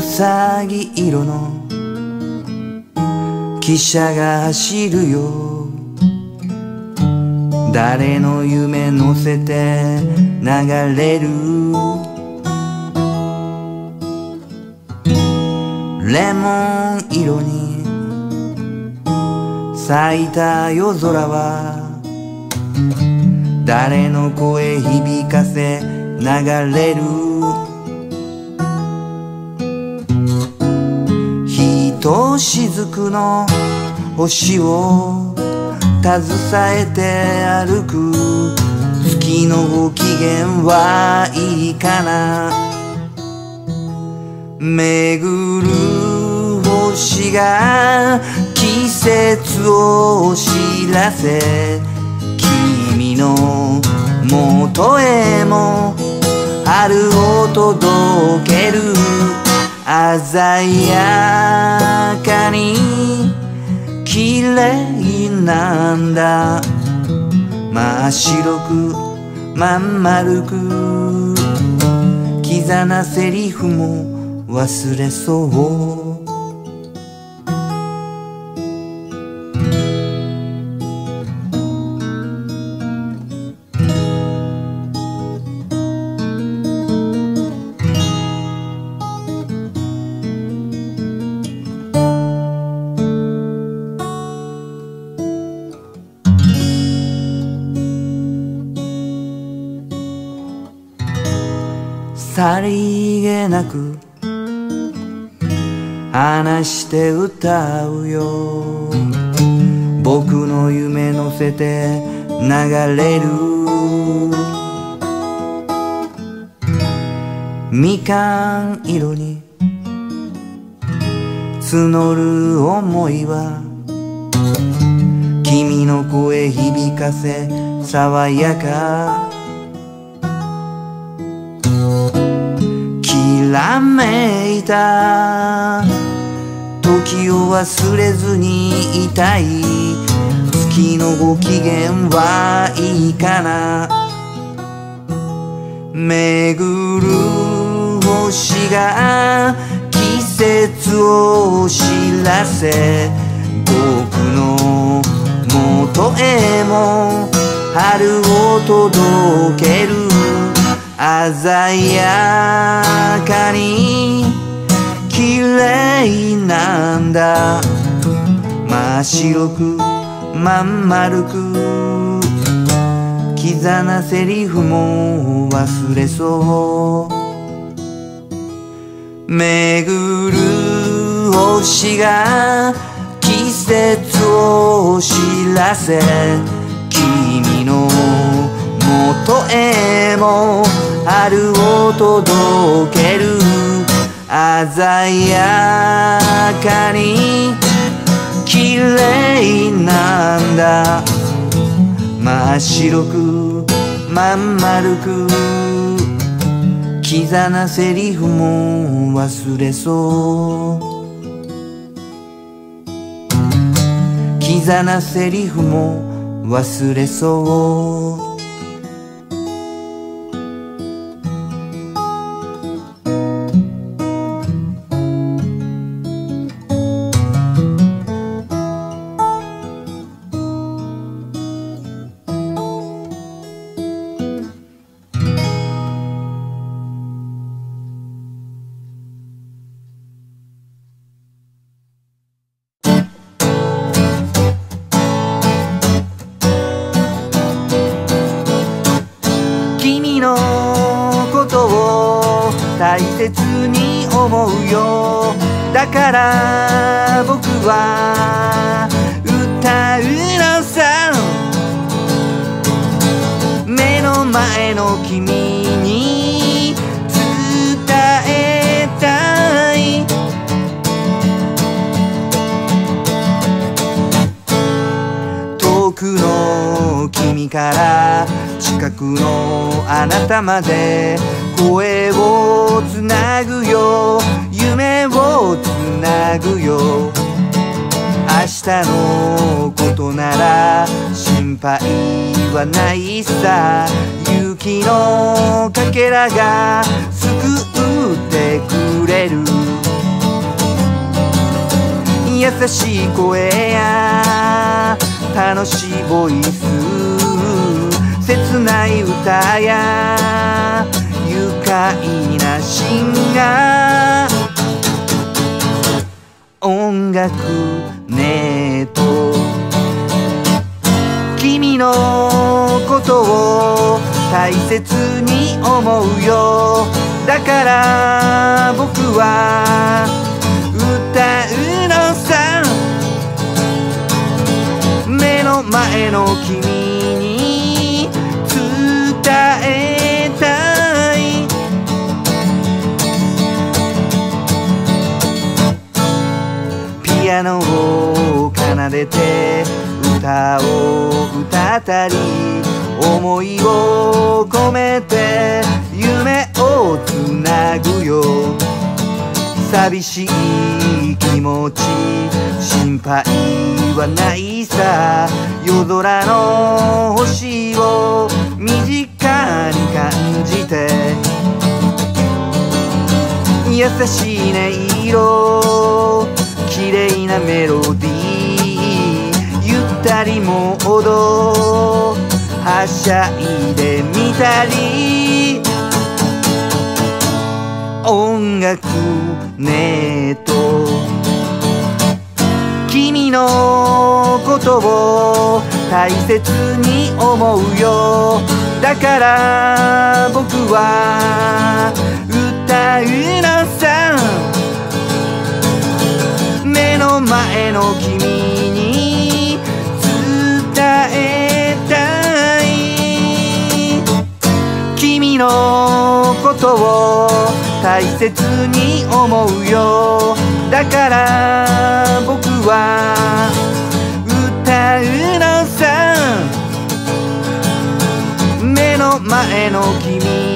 うさぎ色の汽車が走るよ。誰の夢乗せて流れる。レモン色に咲いた夜空は誰の声響かせ流れる。としずくの星を携えて歩く月のご機嫌はいいかな。巡る星が季節を知らせ君のもとへも春を届ける。鮮やかに綺麗なんだ。真っ白くまん丸く刻なセリフも忘れそう。さりげなく話して歌うよ。僕の夢乗せて流れる。みかん色に募る思いは君の声響かせ爽やか。らめいた。時を忘れずにいたい。月のご機嫌はいいかな。巡る星が季節を知らせ。僕の元へも春を届ける。鮮やかに綺麗なんだ。真っ白くまん丸くキザなセリフも忘れそう。巡る星が季節を知らせ君の元へも春を届ける鮮やかに綺麗なんだ。真っ白くまん丸くキザなセリフも忘れそう。キザなセリフも忘れそう。切に思うよ。だから僕は歌うのさ。目の前の君に伝えたい。遠くの君から近くのあなたまで声をつなぐよ。夢をつなぐよ。明日のことなら心配はないさ。雪のかけらが救ってくれる。優しい声や楽しいボイス切ない歌や快なシンガー音楽ネット君のことを大切に思うよ。だから僕は歌うのさ。目の前の君。ピアノを奏でて歌を歌ったり思いを込めて夢をつなぐよ寂しい気持ち心配はないさ夜空の星を身近に感じて優しい音色綺麗なメロディー。ゆったりモードはしゃいでみたり。音楽ネット君のことを大切に思うよ。だから僕は歌う前の君に伝えたい君のことを大切に思うよ。だから僕は歌うのさ。目の前の君。